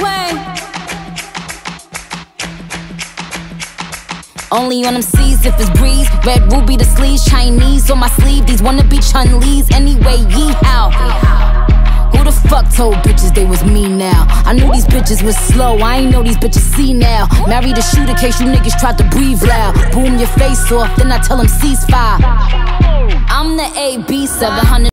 Wait. Only on them seas if it's breeze. Red ruby the sleeves, Chinese on my sleeve. These wanna be Chun-Lis anyway. Yee how? Who the fuck told bitches they was me now? I knew these bitches was slow, I ain't know these bitches see now. Married a shooter case you niggas tried to breathe loud. Boom your face off, then I tell them ceasefire. I'm the AB 700.